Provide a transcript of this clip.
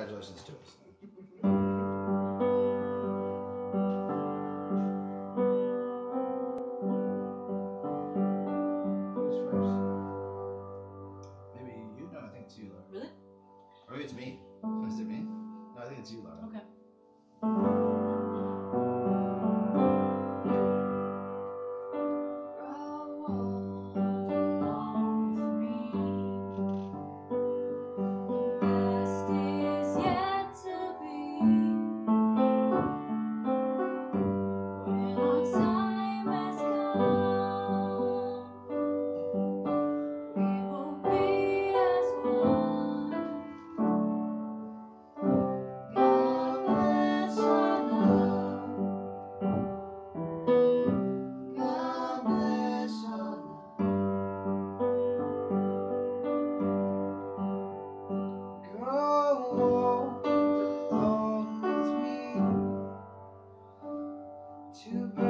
congratulations to us. Maybe you know, I think it's you, Laura. Really? Or maybe it's me. Is it me? No, I think it's you, Laura. Okay. to burn.